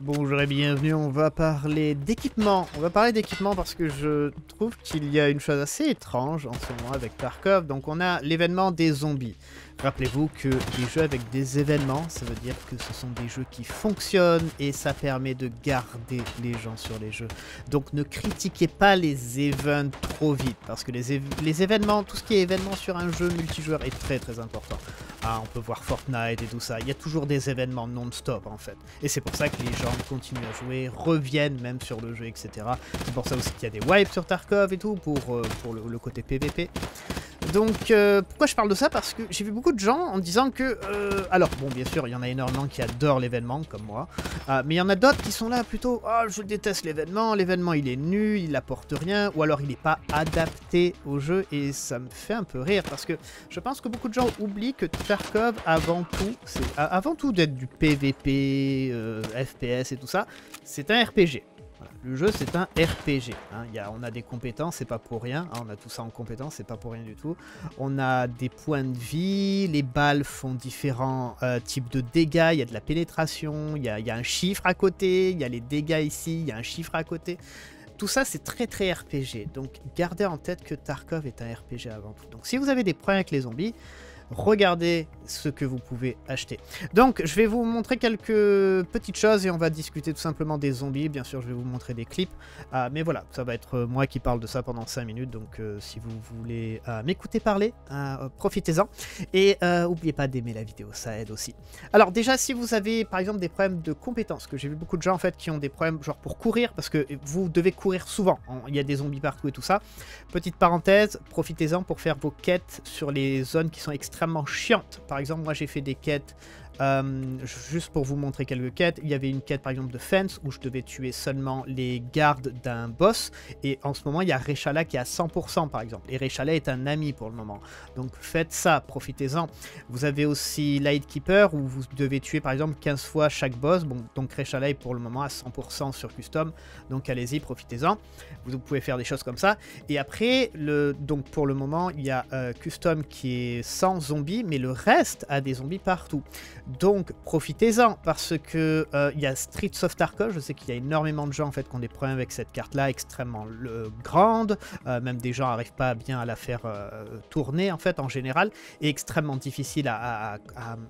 Bonjour et bienvenue, on va parler d'équipement. On va parler d'équipement parce que je trouve qu'il y a une chose assez étrange en ce moment avec Tarkov. Donc on a l'événement des zombies. Rappelez-vous que les jeux avec des événements, ça veut dire que ce sont des jeux qui fonctionnent et ça permet de garder les gens sur les jeux. Donc ne critiquez pas les events trop vite parce que les, événements, tout ce qui est événement sur un jeu multijoueur est très très important. Ah, on peut voir Fortnite et tout ça. Il y a toujours des événements non-stop en fait. Et c'est pour ça que les gens continuent à jouer, reviennent même sur le jeu, etc. C'est pour ça aussi qu'il y a des wipes sur Tarkov et tout pour, euh, pour le, côté PVP. Donc, euh, pourquoi je parle de ça? Parce que j'ai vu beaucoup de gens en disant que... Euh, alors, bon, bien sûr, il y en a énormément qui adorent l'événement, comme moi. mais il y en a d'autres qui sont là plutôt... Oh, je déteste l'événement, l'événement il est nul, il apporte rien, ou alors il n'est pas adapté au jeu, et ça me fait un peu rire, parce que je pense que beaucoup de gens oublient que Tarkov, avant tout, c'est avant tout d'être du PVP, FPS et tout ça, c'est un RPG. Le jeu, c'est un RPG. Hein. Y a, on a des compétences, c'est pas pour rien. Hein. on a tout ça en compétences, c'est pas pour rien du tout. On a des points de vie, les balles font différents euh, types de dégâts. Il y a de la pénétration, il y a, un chiffre à côté, il y a les dégâts ici, il y a un chiffre à côté. Tout ça, c'est très très RPG. Donc, gardez en tête que Tarkov est un RPG avant tout. Donc, si vous avez des problèmes avec les zombies, regardez ce que vous pouvez acheter. Donc, je vais vous montrer quelques petites choses et on va discuter tout simplement des zombies. Bien sûr, je vais vous montrer des clips. Euh, mais voilà, ça va être moi qui parle de ça pendant 5 minutes. Donc, euh, si vous voulez euh, m'écouter parler, profitez-en. Et n'oubliez pas d'aimer la vidéo, ça aide aussi. Alors déjà, si vous avez par exemple des problèmes de compétences, que j'ai vu beaucoup de gens en fait qui ont des problèmes genre pour courir, parce que vous devez courir souvent. Il y a des zombies partout et tout ça. Petite parenthèse, profitez-en pour faire vos quêtes sur les zones qui sont extrêmement chiantes. Par exemple, moi j'ai fait des quêtes euh, juste pour vous montrer quelques quêtes, il y avait une quête par exemple de Fence où je devais tuer seulement les gardes d'un boss. Et en ce moment, il y a Rechala qui est à 100% par exemple. Et Rechala est un ami pour le moment. Donc faites ça, profitez-en. Vous avez aussi Lightkeeper où vous devez tuer par exemple 15 fois chaque boss. Bon, donc Rechala est pour le moment à 100% sur Custom. Donc allez-y, profitez-en. Vous pouvez faire des choses comme ça. Et après, donc pour le moment, il y a euh, Custom qui est sans zombies, mais le reste a des zombies partout. Donc profitez-en parce que euh, il y a Streets of Tarkov, je sais qu'il y a énormément de gens en fait qui ont des problèmes avec cette carte là extrêmement grande, euh, même des gens n'arrivent pas bien à la faire euh, tourner en fait en général, et extrêmement difficile à,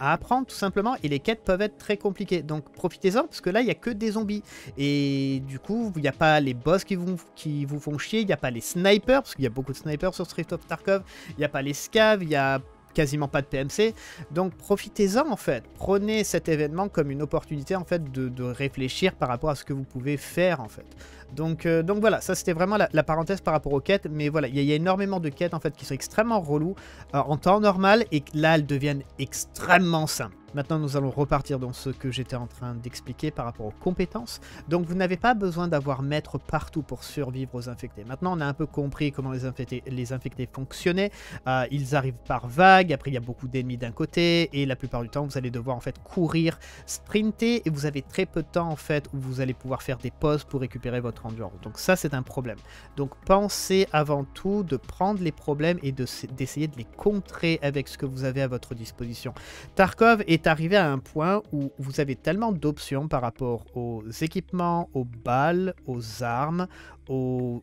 apprendre tout simplement, et les quêtes peuvent être très compliquées. Donc profitez-en parce que là il n'y a que des zombies, et du coup il n'y a pas les boss qui vous, qui vous font chier, il n'y a pas les snipers, parce qu'il y a beaucoup de snipers sur Streets of Tarkov, il n'y a pas les scavs, il y a quasiment pas de PMC. Donc profitez-en en fait. Prenez cet événement comme une opportunité en fait de, réfléchir par rapport à ce que vous pouvez faire en fait. Donc, euh, voilà, ça c'était vraiment la, parenthèse par rapport aux quêtes. Mais voilà, il y, a énormément de quêtes en fait qui sont extrêmement reloues euh, en temps normal et là elles deviennent extrêmement simples. Maintenant, nous allons repartir dans ce que j'étais en train d'expliquer par rapport aux compétences. Donc, vous n'avez pas besoin d'avoir maître partout pour survivre aux infectés. Maintenant, on a un peu compris comment les infectés, fonctionnaient. Euh, ils arrivent par vague, après il y a beaucoup d'ennemis d'un côté, et la plupart du temps, vous allez devoir en fait courir, sprinter, et vous avez très peu de temps en fait où vous allez pouvoir faire des pauses pour récupérer votre endurance. Donc ça, c'est un problème. Donc, pensez avant tout de prendre les problèmes et d'essayer de, de les contrer avec ce que vous avez à votre disposition. Tarkov est arrivé à un point où vous avez tellement d'options par rapport aux équipements, aux balles, aux armes, aux,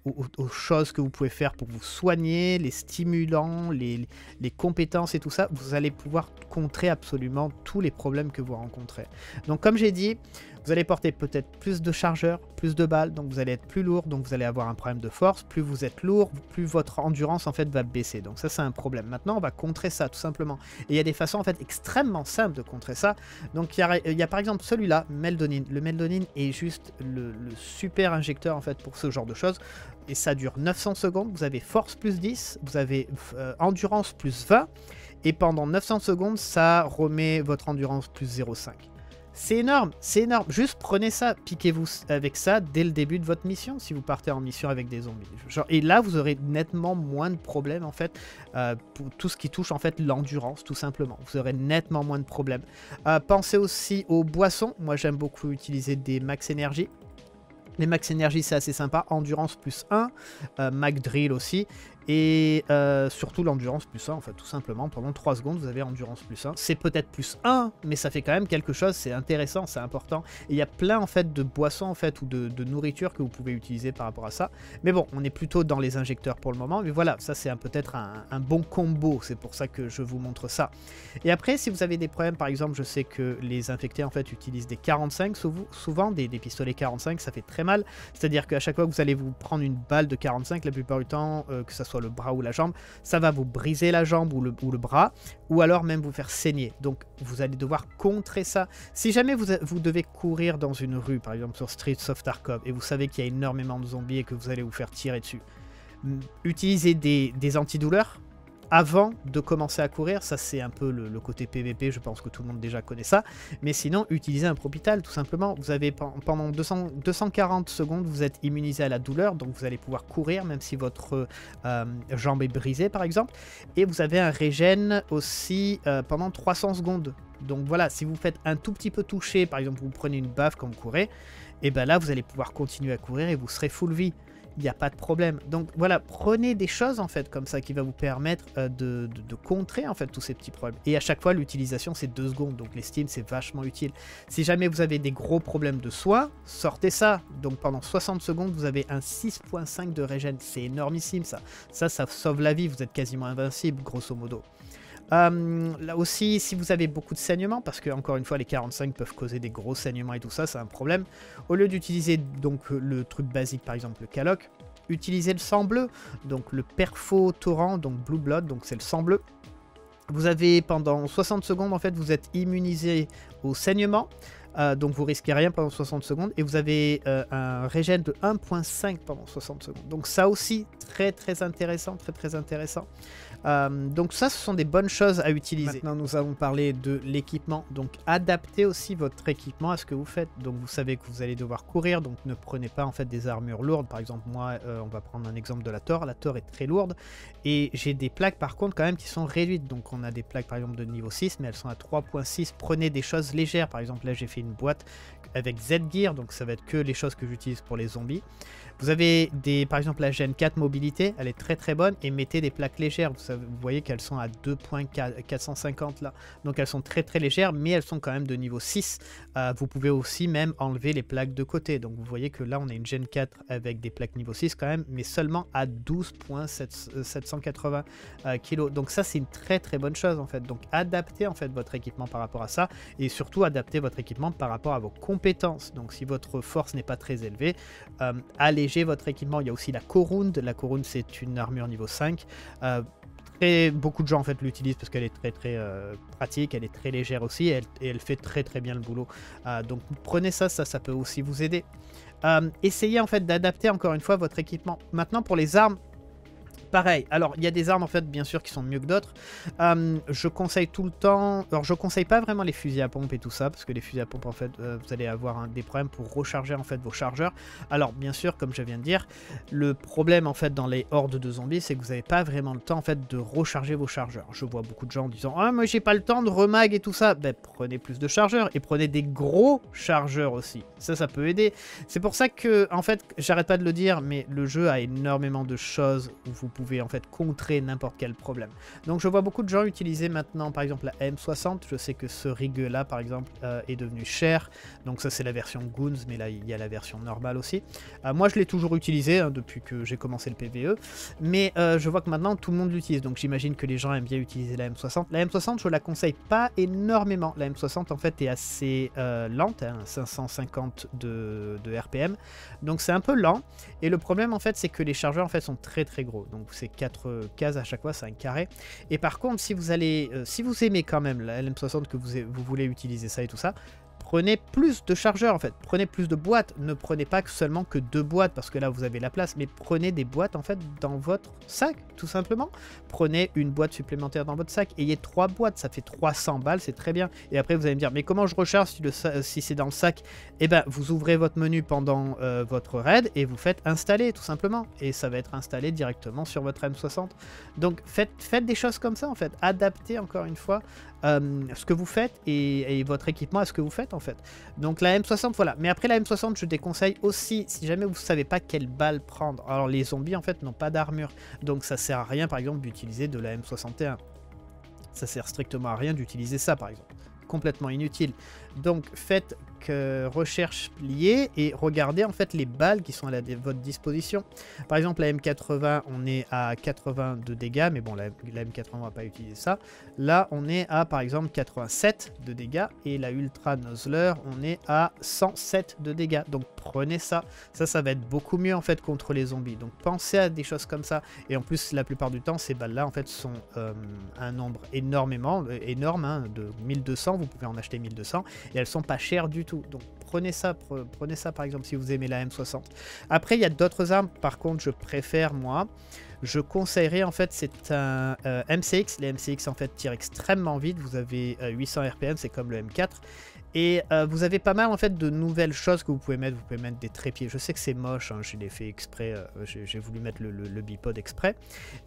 choses que vous pouvez faire pour vous soigner, les stimulants, les, les, compétences et tout ça, vous allez pouvoir contrer absolument tous les problèmes que vous rencontrez. Donc comme j'ai dit, vous allez porter peut-être plus de chargeurs, plus de balles, donc vous allez être plus lourd, donc vous allez avoir un problème de force. Plus vous êtes lourd, plus votre endurance en fait va baisser. Donc ça c'est un problème. Maintenant on va contrer ça tout simplement. Et il y a des façons en fait extrêmement simples de contrer ça. Donc il y, a, par exemple celui-là, Meldonin. Le Meldonin est juste le, super injecteur en fait pour ce genre de choses. Et ça dure 900 secondes. Vous avez force plus 10, vous avez euh, endurance plus 20. Et pendant 900 secondes, ça remet votre endurance plus 0,5. C'est énorme, c'est énorme. Juste prenez ça, piquez-vous avec ça dès le début de votre mission si vous partez en mission avec des zombies. et là, vous aurez nettement moins de problèmes en fait euh, pour tout ce qui touche en fait l'endurance tout simplement. Vous aurez nettement moins de problèmes. Euh, pensez aussi aux boissons. Moi, j'aime beaucoup utiliser des max énergie. Les max énergie, c'est assez sympa. Endurance plus 1. Euh, Mac Drill aussi. Et euh, surtout l'endurance plus 1, en fait, tout simplement. Pendant 3 secondes, vous avez endurance plus 1. C'est peut-être plus 1, mais ça fait quand même quelque chose, c'est intéressant, c'est important. Et il y a plein, en fait, de boissons, en fait, ou de, nourriture que vous pouvez utiliser par rapport à ça. Mais bon, on est plutôt dans les injecteurs pour le moment. Mais voilà, ça, c'est peut-être un, bon combo. C'est pour ça que je vous montre ça. Et après, si vous avez des problèmes, par exemple, je sais que les infectés, en fait, utilisent des 45, souvent, des, pistolets 45, ça fait très mal. C'est-à-dire qu'à chaque fois que vous allez vous prendre une balle de 45, la plupart du temps, euh, que ce soit le bras ou la jambe, ça va vous briser la jambe ou le, ou le, bras, ou alors même vous faire saigner. Donc vous allez devoir contrer ça. Si jamais vous, vous devez courir dans une rue, par exemple sur Street of Tarkov, et vous savez qu'il y a énormément de zombies et que vous allez vous faire tirer dessus, utilisez des, des antidouleurs avant de commencer à courir. Ça, c'est un peu le, côté PVP, je pense que tout le monde déjà connaît ça. Mais sinon, utilisez un Propital, tout simplement. Vous avez pendant 200, 240 secondes, vous êtes immunisé à la douleur, donc vous allez pouvoir courir, même si votre euh, jambe est brisée, par exemple. Et vous avez un régène aussi euh, pendant 300 secondes. Donc voilà, si vous faites un tout petit peu toucher, par exemple, vous prenez une baffe quand vous courez, et ben là, vous allez pouvoir continuer à courir et vous serez full vie il n'y a pas de problème. Donc voilà, prenez des choses en fait comme ça qui va vous permettre euh, de, contrer en fait tous ces petits problèmes. Et à chaque fois, l'utilisation c'est 2 secondes, donc l'estime c'est vachement utile. Si jamais vous avez des gros problèmes de soin, sortez ça. Donc pendant 60 secondes, vous avez un 6.5 de régène, c'est énormissime ça. Ça, ça sauve la vie, vous êtes quasiment invincible grosso modo. Euh, là aussi, si vous avez beaucoup de saignements, parce que encore une fois, les 45 peuvent causer des gros saignements et tout ça, c'est un problème. Au lieu d'utiliser donc le truc basique, par exemple le caloc, utilisez le sang bleu, donc le perfo torrent, donc blue blood, donc c'est le sang bleu. Vous avez pendant 60 secondes, en fait, vous êtes immunisé au saignement. Euh, donc vous risquez rien pendant 60 secondes et vous avez euh, un régène de 1.5 pendant 60 secondes. Donc ça aussi très très intéressant, très très intéressant. Euh, donc ça, ce sont des bonnes choses à utiliser. Maintenant, nous avons parlé de l'équipement. Donc adaptez aussi votre équipement à ce que vous faites. Donc vous savez que vous allez devoir courir, donc ne prenez pas en fait des armures lourdes. Par exemple, moi, on va prendre un exemple de la Thor. La Thor est très lourde et j'ai des plaques par contre quand même qui sont réduites. Donc on a des plaques par exemple de niveau 6, mais elles sont à 3.6. Prenez des choses légères. Par exemple, là j'ai fait une boîte avec Z-Gear, donc ça va être que les choses que j'utilise pour les zombies. Vous avez des, par exemple la Gen 4 mobilité, elle est très très bonne et mettez des plaques légères. Vous, vous voyez qu'elles sont à 2.450 là. Donc elles sont très très légères mais elles sont quand même de niveau 6. Euh, vous pouvez aussi même enlever les plaques de côté. Donc vous voyez que là on a une Gen 4 avec des plaques niveau 6 quand même mais seulement à 12.780 euh, kg. Donc ça c'est une très très bonne chose en fait. Donc adaptez en fait votre équipement par rapport à ça et surtout adaptez votre équipement par rapport à vos compétences. Donc si votre force n'est pas très élevée, euh, allez votre équipement. Il y a aussi la Corund. La Corund, c'est une armure niveau 5. Euh, très, beaucoup de gens en fait l'utilisent parce qu'elle est très très euh, pratique, elle est très légère aussi et elle, fait très très bien le boulot. Euh, donc prenez ça, ça, ça peut aussi vous aider. essayez en fait d'adapter encore une fois votre équipement. Maintenant pour les armes, Pareil, alors il y a des armes en fait bien sûr qui sont mieux que d'autres. Euh, je conseille tout le temps, alors je conseille pas vraiment les fusils à pompe et tout ça, parce que les fusils à pompe en fait euh, vous allez avoir des problèmes pour recharger en fait vos chargeurs. Alors bien sûr comme je viens de dire, le problème en fait dans les hordes de zombies c'est que vous n'avez pas vraiment le temps en fait de recharger vos chargeurs. Je vois beaucoup de gens en disant ah moi j'ai pas le temps de remag et tout ça. Ben prenez plus de chargeurs et prenez des gros chargeurs aussi. Ça ça peut aider. C'est pour ça que en fait j'arrête pas de le dire mais le jeu a énormément de choses où vous pouvez en fait contrer n'importe quel problème. Donc je vois beaucoup de gens utiliser maintenant par exemple la M60. Je sais que ce rig là par exemple euh, est devenu cher. Donc ça c'est la version Goons mais là il y a la version normale aussi. Euh, moi je l'ai toujours utilisé hein, depuis que j'ai commencé le PVE. Mais euh, je vois que maintenant tout le monde l'utilise. Donc j'imagine que les gens aiment bien utiliser la M60. La M60 je la conseille pas énormément. La M60 en fait est assez lente, 550 hein, de, de RPM. Donc c'est un peu lent. Et le problème en fait c'est que les chargeurs en fait sont très très gros. Donc c'est 4 cases à chaque fois, c'est un carré. Et par contre, si vous allez, euh, si vous aimez quand même la LM60, que vous, vous voulez utiliser ça et tout ça, prenez plus de chargeurs en fait, prenez plus de boîtes, ne prenez pas seulement que deux boîtes parce que là vous avez la place, mais prenez des boîtes en fait dans votre sac tout simplement. Prenez une boîte supplémentaire dans votre sac, ayez trois boîtes, ça fait 300 balles, c'est très bien. Et après vous allez me dire mais comment je recharge si, c'est dans le sac? Eh ben vous ouvrez votre menu pendant euh, votre raid et vous faites installer tout simplement. Et ça va être installé directement sur votre M60. Donc faites des choses comme ça en fait, adaptez encore une fois euh, ce que vous faites et, votre équipement à ce que vous faites en fait. Donc la M60, voilà. Mais après la M60, je déconseille aussi, si jamais vous savez pas quelle balle prendre. Alors les zombies en fait n'ont pas d'armure, donc ça sert à rien par exemple d'utiliser de la M61. Ça sert strictement à rien d'utiliser ça par exemple. Complètement inutile. Donc faites recherche liée et regardez en fait les balles qui sont à, votre disposition. Par exemple la M80 on est à 82 dégâts mais bon la, M80 on va pas utiliser ça. Là on est à par exemple 87 de dégâts et la Ultra Nuzzler on est à 107 de dégâts. Donc prenez ça. Ça ça va être beaucoup mieux en fait contre les zombies. Donc pensez à des choses comme ça et en plus la plupart du temps ces balles là en fait sont euh, un nombre énormément euh, énorme hein, de 1200 vous pouvez en acheter 1200 et elles sont pas chères du tout. Donc prenez ça, prenez ça par exemple si vous aimez la M60. Après, il y a d'autres armes, par contre, je préfère moi. Je conseillerais en fait, c'est un euh, MCX. Les MCX en fait tirent extrêmement vite. Vous avez 800 euh, RPM, c'est comme le M4. Et euh, vous avez pas mal en fait de nouvelles choses que vous pouvez mettre. Vous pouvez mettre des trépieds. Je sais que c'est moche, hein, je l'ai fait exprès. Euh, j'ai voulu mettre le, bipod exprès.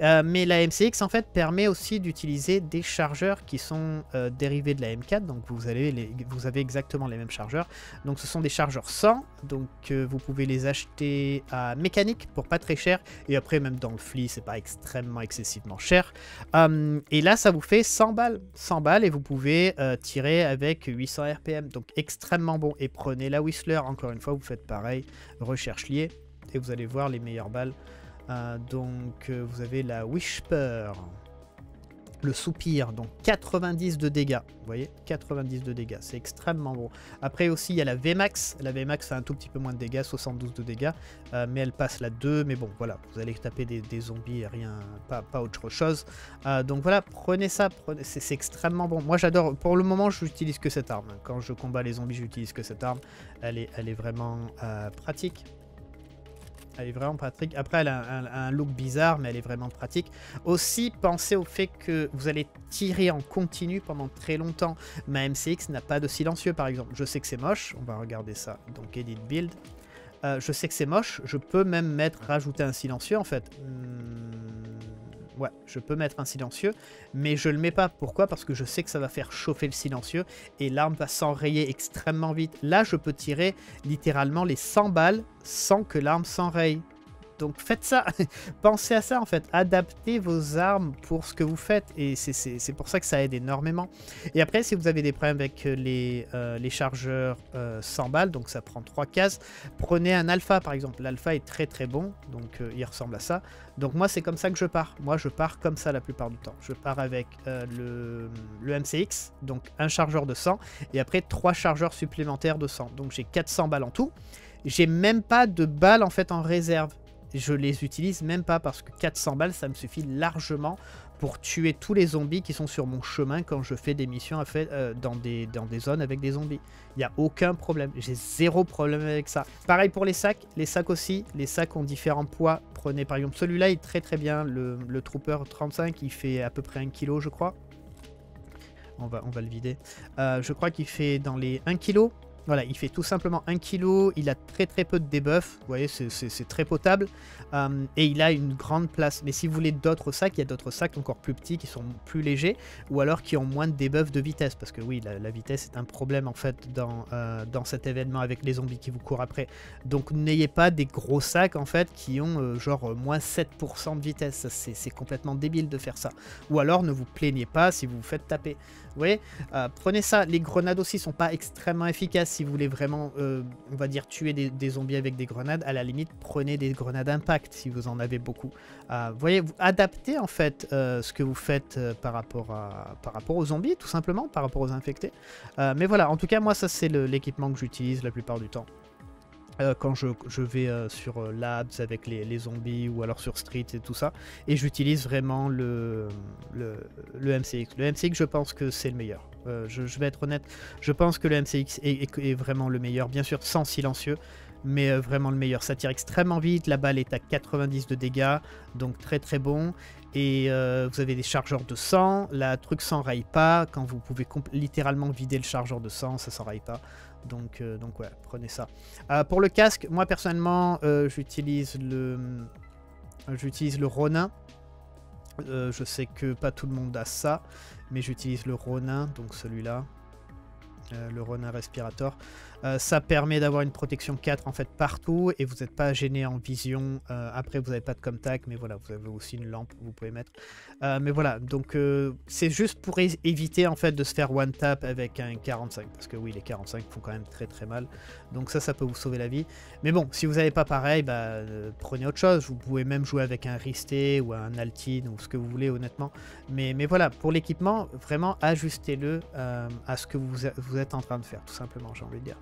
Euh, mais la MCX en fait permet aussi d'utiliser des chargeurs qui sont dérivés de la M4. Donc vous, avez exactement les mêmes chargeurs. Donc ce sont des chargeurs 100. Donc vous pouvez les acheter à mécanique pour pas très cher. Et après même dans le fli c'est pas extrêmement excessivement cher. et là ça vous fait 100 balles. 100 balles et vous pouvez tirer avec 800 RPM donc extrêmement bon. Et prenez la Whistler, encore une fois, vous faites pareil, recherche liée, et vous allez voir les meilleures balles. Euh, donc euh, vous avez la Whisper, le soupir, donc 90 de dégâts. Vous voyez 90 de dégâts, c'est extrêmement bon. Après aussi, il y a la VMAX. La VMAX fait un tout petit peu moins de dégâts, 72 de dégâts. Euh, mais elle passe la 2. Mais bon, voilà, vous allez taper des, zombies et rien, pas, autre chose. Euh, donc voilà, prenez ça, c'est extrêmement bon. Moi j'adore, pour le moment, je n'utilise que cette arme. Quand je combats les zombies, j'utilise que cette arme. Elle est, elle est vraiment euh, pratique. Elle est vraiment pratique. Après, elle a un, look bizarre, mais elle est vraiment pratique. Aussi, pensez au fait que vous allez tirer en continu pendant très longtemps. Ma MCX n'a pas de silencieux, par exemple. Je sais que c'est moche. On va regarder ça. Donc, Edit Build. Euh, je sais que c'est moche. Je peux même mettre, rajouter un silencieux, en fait. Hmm, Ouais, je peux mettre un silencieux, mais je le mets pas. Pourquoi? Parce que je sais que ça va faire chauffer le silencieux et l'arme va s'enrayer extrêmement vite. Là, je peux tirer littéralement les 100 balles sans que l'arme s'enraye. Donc faites ça, pensez à ça en fait, adaptez vos armes pour ce que vous faites et c'est pour ça que ça aide énormément. Et après si vous avez des problèmes avec les, euh, les chargeurs 100 euh, balles, donc ça prend 3 cases, prenez un alpha par exemple, l'alpha est très très bon, donc euh, il ressemble à ça. Donc moi c'est comme ça que je pars, moi je pars comme ça la plupart du temps. Je pars avec le, le MCX, donc un chargeur de 100 et après 3 chargeurs supplémentaires de 100, donc j'ai 400 balles en tout. J'ai même pas de balles en fait en réserve je les utilise même pas parce que 400 balles, ça me suffit largement pour tuer tous les zombies qui sont sur mon chemin quand je fais des missions euh, dans, des, zones avec des zombies. Il n'y a aucun problème. J'ai zéro problème avec ça. Pareil pour les sacs. Les sacs aussi. Les sacs ont différents poids. Prenez par exemple celui-là, il est très très bien. Le, Trooper 35, il fait à peu près 1 kg, je crois. On va, on va le vider. Euh, je crois qu'il fait dans les 1 kg. Voilà, il fait tout simplement 1 kg, il a très très peu de debuff, vous voyez, c'est très potable, euh, et il a une grande place. Mais si vous voulez d'autres sacs, il y a d'autres sacs encore plus petits qui sont plus légers, ou alors qui ont moins de debuff de vitesse, parce que oui, la, vitesse est un problème en fait dans, euh, dans cet événement avec les zombies qui vous courent après. Donc n'ayez pas des gros sacs en fait qui ont euh, genre moins 7% de vitesse, c'est complètement débile de faire ça. Ou alors ne vous plaignez pas si vous vous faites taper. Vous voyez, prenez ça, les grenades aussi sont pas extrêmement efficaces si vous voulez vraiment, euh, on va dire, tuer des, zombies avec des grenades, à la limite, prenez des grenades impact si vous en avez beaucoup. Euh, vous voyez, vous adaptez en fait euh, ce que vous faites par, rapport à, par rapport aux zombies, tout simplement, par rapport aux infectés. mais voilà, en tout cas, moi, ça c'est l'équipement que j'utilise la plupart du temps. quand je, vais sur Labs avec les, zombies ou alors sur Street et tout ça. Et j'utilise vraiment le, le, MCX. Le MCX, je pense que c'est le meilleur. Euh, je, vais être honnête, je pense que le MCX est, vraiment le meilleur, bien sûr sans silencieux, mais euh, vraiment le meilleur. Ça tire extrêmement vite, la balle est à 90 de dégâts, donc très très bon. Et euh, vous avez des chargeurs de sang, la truc s'enraye pas, quand vous pouvez littéralement vider le chargeur de sang, ça s'enraye pas. Donc, donc ouais, prenez ça. pour le casque, moi personnellement, j'utilise le, j'utilise le Ronin. je sais que pas tout le monde a ça. Mais j'utilise le Ronin, donc celui-là. Euh, le Ronin Respirator. Euh, ça permet d'avoir une protection 4 en fait partout et vous n'êtes pas gêné en vision. Euh, après, vous n'avez pas de contact, mais voilà, vous avez aussi une lampe que vous pouvez mettre. mais voilà, donc c'est juste pour éviter en fait de se faire one tap avec un 45 parce que oui, les 45 font quand même très très mal. Donc ça, ça peut vous sauver la vie. Mais bon, si vous n'avez pas pareil, bah, prenez autre chose. Vous pouvez même jouer avec un Risté ou un Altine ou ce que vous voulez honnêtement. Mais, mais voilà, pour l'équipement, vraiment ajustez-le à ce que vous, vous en train de faire, tout simplement, j'ai envie de dire.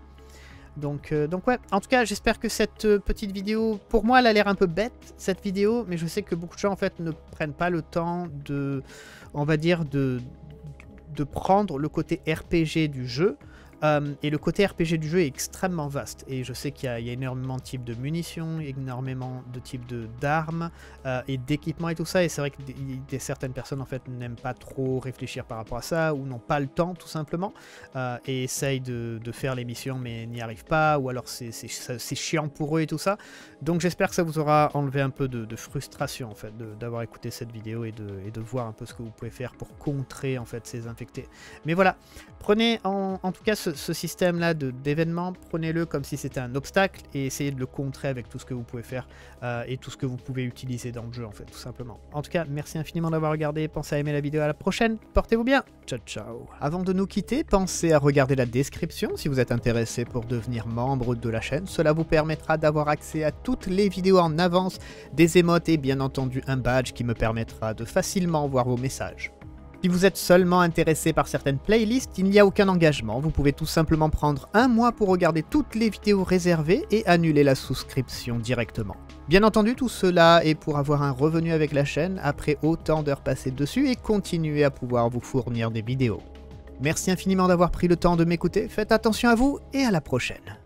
Donc, euh, donc ouais, en tout cas, j'espère que cette euh, petite vidéo, pour moi, elle a l'air un peu bête, cette vidéo, mais je sais que beaucoup de gens, en fait, ne prennent pas le temps de, on va dire, de, de prendre le côté RPG du jeu euh, et le côté RPG du jeu est extrêmement vaste. Et je sais qu'il y, a énormément de types de munitions, énormément de types d'armes euh, et d'équipements et tout ça. Et c'est vrai que certaines personnes en fait n'aiment pas trop réfléchir par rapport à ça ou n'ont pas le temps tout simplement euh, et essayent de, faire les missions mais n'y arrivent pas ou alors c'est chiant pour eux et tout ça. Donc j'espère que ça vous aura enlevé un peu de, frustration en fait d'avoir écouté cette vidéo et de, et de voir un peu ce que vous pouvez faire pour contrer en fait ces infectés. Mais voilà, prenez en, en tout cas ce système-là d'événements, prenez-le comme si c'était un obstacle et essayez de le contrer avec tout ce que vous pouvez faire euh, et tout ce que vous pouvez utiliser dans le jeu, en fait, tout simplement. En tout cas, merci infiniment d'avoir regardé. Pensez à aimer la vidéo. À la prochaine. Portez-vous bien. Ciao, ciao. Avant de nous quitter, pensez à regarder la description si vous êtes intéressé pour devenir membre de la chaîne. Cela vous permettra d'avoir accès à toutes les vidéos en avance, des émotes et bien entendu un badge qui me permettra de facilement voir vos messages. Si vous êtes seulement intéressé par certaines playlists, il n'y a aucun engagement, vous pouvez tout simplement prendre un mois pour regarder toutes les vidéos réservées et annuler la souscription directement. Bien entendu, tout cela est pour avoir un revenu avec la chaîne après autant d'heures passées dessus et continuer à pouvoir vous fournir des vidéos. Merci infiniment d'avoir pris le temps de m'écouter, faites attention à vous et à la prochaine.